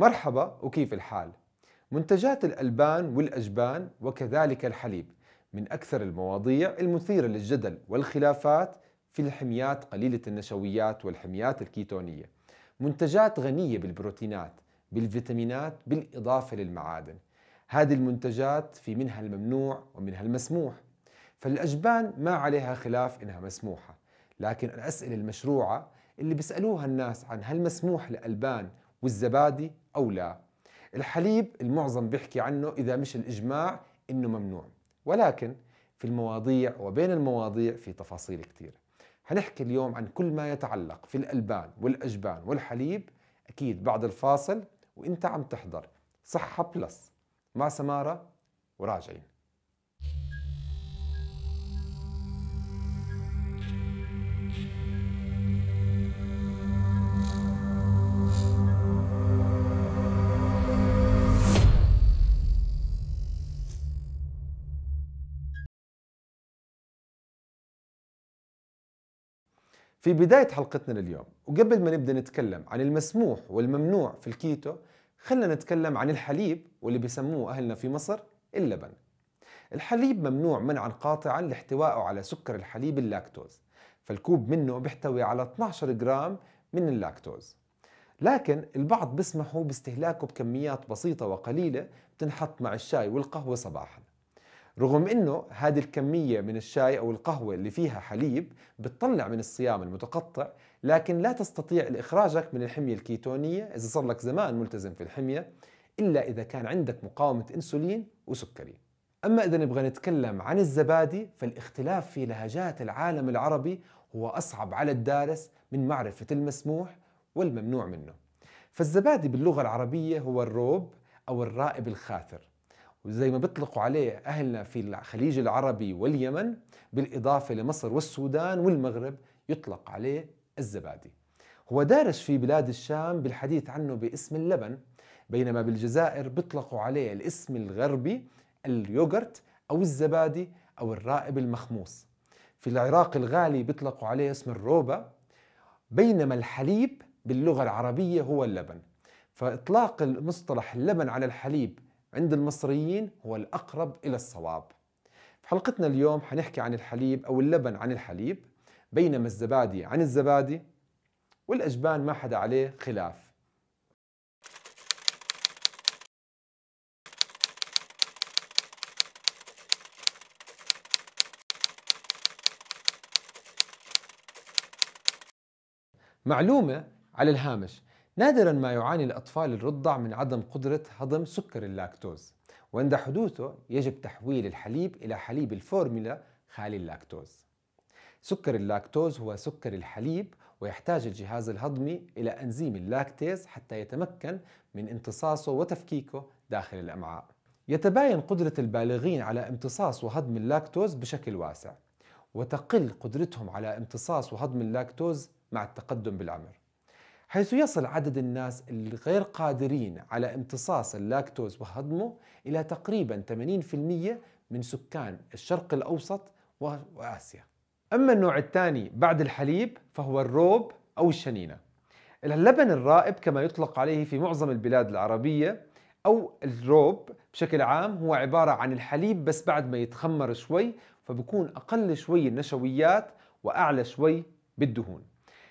مرحبا وكيف الحال؟ منتجات الألبان والأجبان وكذلك الحليب من أكثر المواضيع المثيرة للجدل والخلافات في الحميات قليلة النشويات والحميات الكيتونية. منتجات غنية بالبروتينات بالفيتامينات بالإضافة للمعادن. هذه المنتجات في منها الممنوع ومنها المسموح. فالأجبان ما عليها خلاف إنها مسموحة لكن الأسئلة المشروعة اللي بيسألوها الناس عن هل مسموح الألبان والزبادي أو لا. الحليب المعظم بيحكي عنه إذا مش الإجماع إنه ممنوع. ولكن في المواضيع وبين المواضيع في تفاصيل كثير حنحكي اليوم عن كل ما يتعلق في الألبان والأجبان والحليب أكيد بعد الفاصل وإنت عم تحضر صحة بلس. مع سمارة وراجعين. في بداية حلقتنا لليوم وقبل ما نبدأ نتكلم عن المسموح والممنوع في الكيتو خلينا نتكلم عن الحليب واللي بيسموه أهلنا في مصر اللبن. الحليب ممنوع منعا قاطعا لاحتوائه على سكر الحليب اللاكتوز فالكوب منه بيحتوي على 12 جرام من اللاكتوز. لكن البعض بيسمحوا باستهلاكه بكميات بسيطة وقليلة بتنحط مع الشاي والقهوة صباحا. رغم إنه هذه الكمية من الشاي أو القهوة اللي فيها حليب بتطلع من الصيام المتقطع لكن لا تستطيع اخراجك من الحمية الكيتونية إذا صار لك زمان ملتزم في الحمية إلا إذا كان عندك مقاومة إنسولين وسكري. أما إذا نبغى نتكلم عن الزبادي فالاختلاف في لهجات العالم العربي هو أصعب على الدارس من معرفة المسموح والممنوع منه. فالزبادي باللغة العربية هو الروب أو الرائب الخاثر وزي ما بيطلقوا عليه أهلنا في الخليج العربي واليمن بالإضافة لمصر والسودان والمغرب يطلق عليه الزبادي. هو دارج في بلاد الشام بالحديث عنه باسم اللبن بينما بالجزائر بيطلقوا عليه الاسم الغربي اليوغرت أو الزبادي أو الرائب المخموص في العراق الغالي بيطلقوا عليه اسم الروبة بينما الحليب باللغة العربية هو اللبن. فإطلاق المصطلح اللبن على الحليب عند المصريين هو الأقرب إلى الصواب. في حلقتنا اليوم حنحكي عن الحليب أو اللبن عن الحليب بينما الزبادي عن الزبادي والأجبان ما حدا عليه خلاف. معلومة على الهامش. نادرا ما يعاني الأطفال الرضع من عدم قدرة هضم سكر اللاكتوز. وعند حدوثه يجب تحويل الحليب إلى حليب الفورمولا خالي اللاكتوز. سكر اللاكتوز هو سكر الحليب ويحتاج الجهاز الهضمي إلى أنزيم اللاكتيز حتى يتمكن من امتصاصه وتفكيكه داخل الأمعاء. يتباين قدرة البالغين على امتصاص وهضم اللاكتوز بشكل واسع وتقل قدرتهم على امتصاص وهضم اللاكتوز مع التقدم بالعمر حيث يصل عدد الناس الغير قادرين على امتصاص اللاكتوز وهضمه إلى تقريبا 80% من سكان الشرق الأوسط وآسيا. أما النوع الثاني بعد الحليب فهو الروب أو الشنينة. اللبن الرائب كما يطلق عليه في معظم البلاد العربية أو الروب بشكل عام هو عبارة عن الحليب بس بعد ما يتخمر شوي فبكون أقل شوي النشويات وأعلى شوي بالدهون.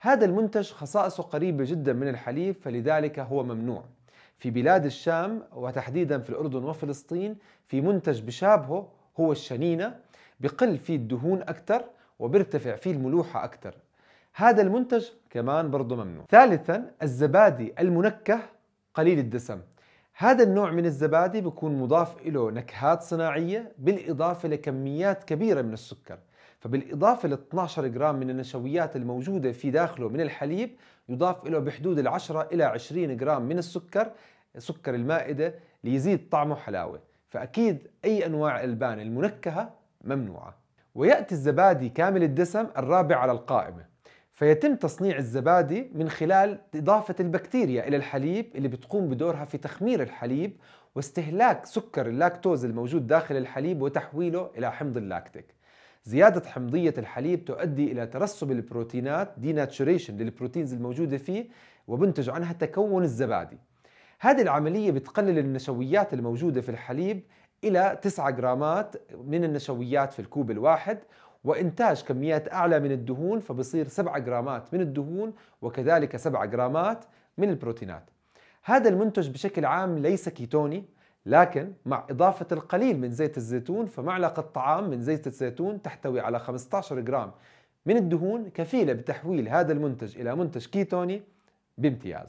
هذا المنتج خصائصه قريبة جدا من الحليب فلذلك هو ممنوع. في بلاد الشام وتحديدا في الأردن وفلسطين في منتج بشابهه هو الشنينة بقل فيه الدهون أكثر وبيرتفع فيه الملوحة أكثر هذا المنتج كمان برضه ممنوع. ثالثا الزبادي المنكه قليل الدسم. هذا النوع من الزبادي بيكون مضاف له نكهات صناعية بالإضافة لكميات كبيرة من السكر. فبالإضافة ل 12 جرام من النشويات الموجودة في داخله من الحليب يضاف له بحدود ال 10 إلى 20 جرام من السكر سكر المائدة ليزيد طعمه حلاوة. فأكيد أي أنواع الألبان المنكهة ممنوعة. ويأتي الزبادي كامل الدسم الرابع على القائمة. فيتم تصنيع الزبادي من خلال إضافة البكتيريا إلى الحليب اللي بتقوم بدورها في تخمير الحليب واستهلاك سكر اللاكتوز الموجود داخل الحليب وتحويله إلى حمض اللاكتيك. زيادة حمضية الحليب تؤدي إلى ترسب البروتينات denaturation لل proteins الموجودة فيه وبنتج عنها تكون الزبادي. هذه العملية بتقلل النشويات الموجودة في الحليب إلى 9 جرامات من النشويات في الكوب الواحد وإنتاج كميات أعلى من الدهون فبصير 7 جرامات من الدهون وكذلك 7 جرامات من البروتينات. هذا المنتج بشكل عام ليس كيتوني لكن مع إضافة القليل من زيت الزيتون فمعلقة طعام من زيت الزيتون تحتوي على 15 جرام. من الدهون كفيلة بتحويل هذا المنتج إلى منتج كيتوني بامتياز.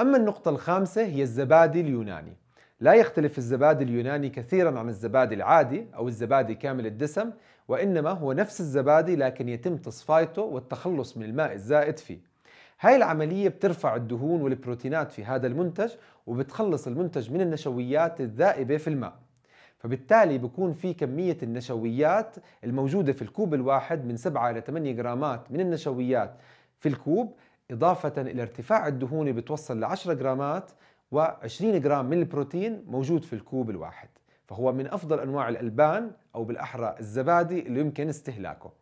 أما النقطة الخامسة هي الزبادي اليوناني. لا يختلف الزبادي اليوناني كثيرا عن الزبادي العادي أو الزبادي كامل الدسم وإنما هو نفس الزبادي لكن يتم تصفايته والتخلص من الماء الزائد فيه. هاي العملية بترفع الدهون والبروتينات في هذا المنتج وبتخلص المنتج من النشويات الذائبة في الماء. فبالتالي بكون في كمية النشويات الموجودة في الكوب الواحد من 7 إلى 8 جرامات من النشويات في الكوب إضافة إلى ارتفاع الدهون بتوصل ل 10 جرامات و20 جرام من البروتين موجود في الكوب الواحد. فهو من أفضل أنواع الألبان أو بالأحرى الزبادي اللي يمكن استهلاكه.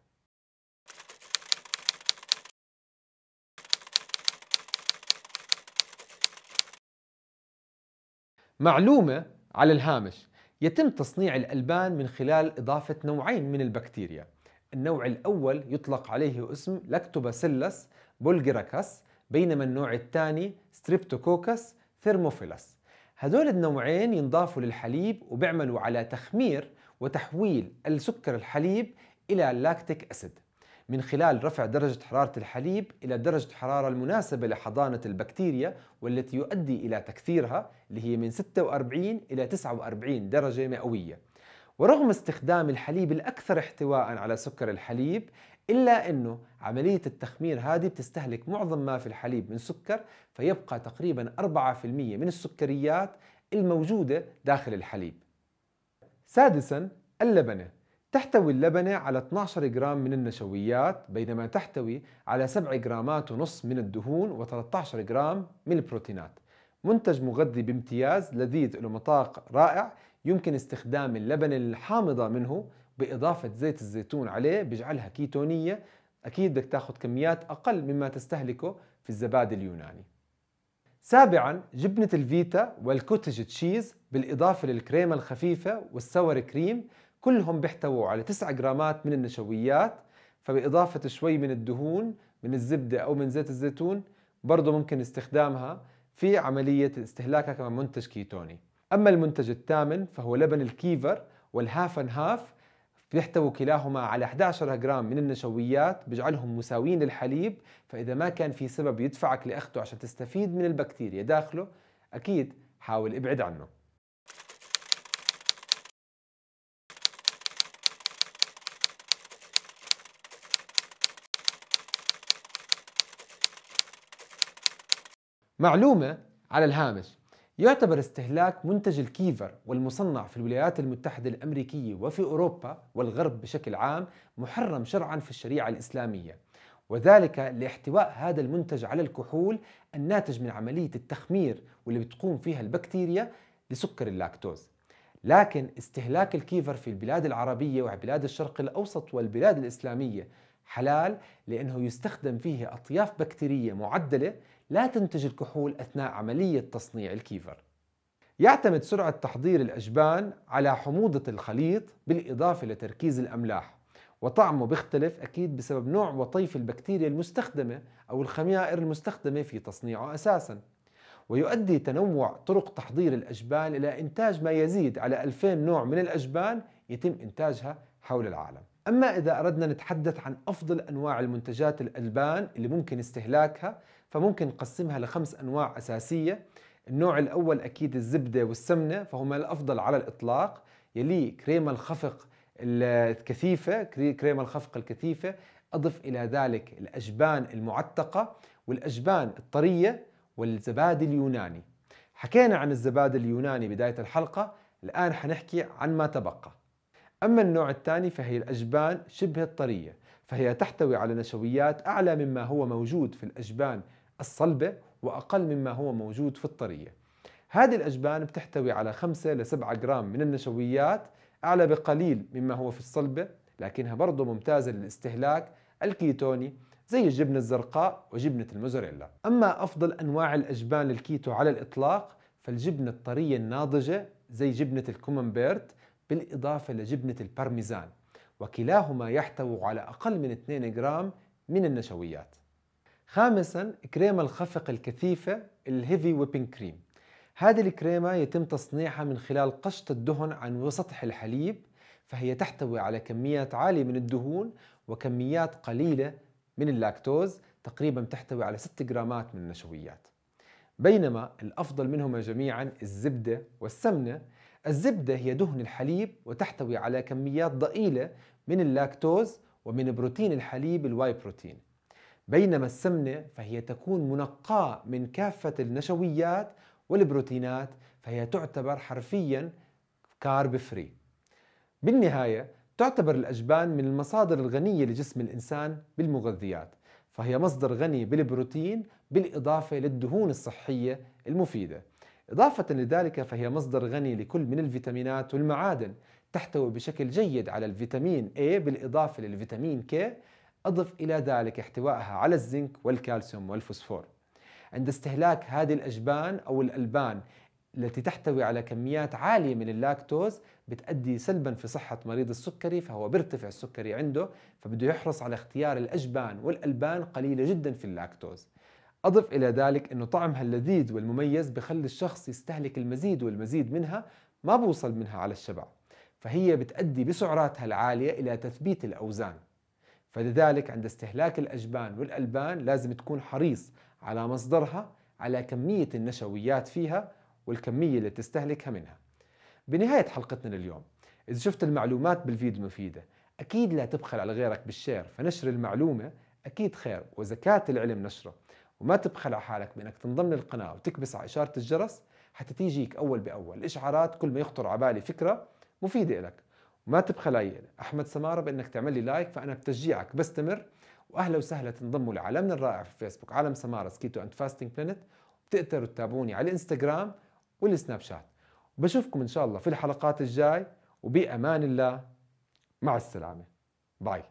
معلومة على الهامش. يتم تصنيع الألبان من خلال إضافة نوعين من البكتيريا. النوع الأول يطلق عليه اسم Lactobacillus bulgaricus بينما النوع الثاني Streptococcus thermophilus هدول النوعين ينضافوا للحليب وبيعملوا على تخمير وتحويل السكر الحليب إلى lactic acid من خلال رفع درجة حرارة الحليب إلى درجة حرارة المناسبة لحضانة البكتيريا والتي يؤدي إلى تكثيرها اللي هي من 46 إلى 49 درجة مئوية. ورغم استخدام الحليب الأكثر احتواء على سكر الحليب إلا أنه عملية التخمير هذه بتستهلك معظم ما في الحليب من سكر فيبقى تقريبا 4% من السكريات الموجودة داخل الحليب. سادسا اللبنة. تحتوي اللبنة على 12 جرام من النشويات بينما تحتوي على 7 جرامات ونص من الدهون و13 جرام من البروتينات. منتج مغذي بامتياز لذيذ له مذاق رائع يمكن استخدام اللبن الحامضة منه بإضافة زيت الزيتون عليه بيجعلها كيتونية. أكيد بدك تاخذ كميات أقل مما تستهلكه في الزبادي اليوناني. سابعا جبنة الفيتا وال cottage cheese بالإضافة للكريمة الخفيفة وال sour cream كلهم بيحتووا على 9 جرامات من النشويات فبإضافة شوي من الدهون من الزبدة أو من زيت الزيتون برضه ممكن استخدامها في عملية استهلاكها كمنتج كيتوني. أما المنتج الثامن فهو لبن الكيفر وال half and half بيحتوي كلاهما على 11 جرام من النشويات بيجعلهم مساويين للحليب فإذا ما كان في سبب يدفعك لأخذه عشان تستفيد من البكتيريا داخله أكيد حاول ابعد عنه. معلومة على الهامش. يعتبر استهلاك منتج الكيفر والمصنع في الولايات المتحدة الأمريكية وفي أوروبا والغرب بشكل عام محرم شرعا في الشريعة الإسلامية. وذلك لاحتواء هذا المنتج على الكحول الناتج من عملية التخمير واللي بتقوم فيها البكتيريا لسكر اللاكتوز. لكن استهلاك الكيفر في البلاد العربية وبلاد الشرق الأوسط والبلاد الإسلامية حلال لأنه يستخدم فيه أطياف بكتيرية معدلة لا تنتج الكحول أثناء عملية تصنيع الكيفر. يعتمد سرعة تحضير الأجبان على حموضة الخليط بالإضافة لتركيز الأملاح وطعمه بيختلف أكيد بسبب نوع وطيف البكتيريا المستخدمة أو الخمائر المستخدمة في تصنيعه أساساً. ويؤدي تنوع طرق تحضير الأجبان إلى إنتاج ما يزيد على 2000 نوع من الأجبان يتم إنتاجها حول العالم. أما إذا أردنا نتحدث عن أفضل أنواع المنتجات الألبان اللي ممكن استهلاكها فممكن نقسمها لخمس أنواع أساسية. النوع الأول أكيد الزبدة والسمنة فهما الأفضل على الإطلاق. يلي كريمة الخفق الكثيفة كريمة الخفق الكثيفة. أضف إلى ذلك الأجبان المعتقة والأجبان الطرية والزبادي اليوناني. حكينا عن الزبادي اليوناني بداية الحلقة. الآن حنحكي عن ما تبقى. أما النوع الثاني فهي الأجبان شبه الطرية فهي تحتوي على نشويات أعلى مما هو موجود في الأجبان الصلبة وأقل مما هو موجود في الطرية. هذه الأجبان بتحتوي على 5 ل 7 جرام من النشويات أعلى بقليل مما هو في الصلبة لكنها برضه ممتازة للاستهلاك الكيتوني زي الجبنة الزرقاء وجبنة الموزاريلا. أما أفضل أنواع الأجبان الكيتو على الإطلاق فالجبنة الطرية الناضجة زي جبنة الكاممبيرت بالإضافة لجبنة البارميزان وكلاهما يحتوي على أقل من 2 جرام من النشويات. خامسا كريمة الخفق الكثيفة ال heavy whipping cream هذه الكريمة يتم تصنيعها من خلال قشط الدهن عن سطح الحليب فهي تحتوي على كميات عالية من الدهون وكميات قليلة من اللاكتوز تقريبا تحتوي على 6 جرامات من النشويات. بينما الأفضل منهما جميعا الزبدة والسمنة الزبدة هي دهن الحليب وتحتوي على كميات ضئيلة من اللاكتوز ومن بروتين الحليب ال whey protein. بينما السمنة فهي تكون منقاة من كافة النشويات والبروتينات فهي تعتبر حرفيا carb free بالنهاية تعتبر الأجبان من المصادر الغنية لجسم الإنسان بالمغذيات فهي مصدر غني بالبروتين بالإضافة للدهون الصحية المفيدة. إضافة لذلك فهي مصدر غني لكل من الفيتامينات والمعادن. تحتوي بشكل جيد على الفيتامين A بالإضافة للفيتامين K أضف إلى ذلك احتوائها على الزنك والكالسيوم والفوسفور. عند استهلاك هذه الأجبان أو الألبان التي تحتوي على كميات عالية من اللاكتوز بتأدي سلبا في صحة مريض السكري فهو بيرتفع السكري عنده فبده يحرص على اختيار الأجبان والألبان قليلة جدا في اللاكتوز. أضف إلى ذلك أنه طعمها اللذيذ والمميز بخلي الشخص يستهلك المزيد والمزيد منها ما بوصل منها على الشبع. فهي بتأدي بسعراتها العالية إلى تثبيت الأوزان. فلذلك عند استهلاك الأجبان والألبان لازم تكون حريص على مصدرها على كمية النشويات فيها والكمية اللي تستهلكها منها. بنهاية حلقتنا لليوم إذا شفت المعلومات بالفيديو مفيدة أكيد لا تبخل على غيرك بال share. فنشر المعلومة أكيد خير وزكاة العلم نشره. وما تبخل على حالك بأنك تنضم للقناة وتكبس على إشارة الجرس حتى تيجيك أول بأول. الإشعارات كل ما يخطر على بالي فكرة مفيدة لك. وما تبخل علي. أحمد سمارة بأنك تعمل لي like فأنا بتشجيعك بستمر. وأهلا وسهلا تنضموا لعالمنا الرائع في الفيسبوك عالم Samara's keto and fasting planet بتقدروا تتابعوني على الإنستغرام والسناب شات. وبشوفكم إن شاء الله في الحلقات الجاي. وبأمان الله. مع السلامة. باي.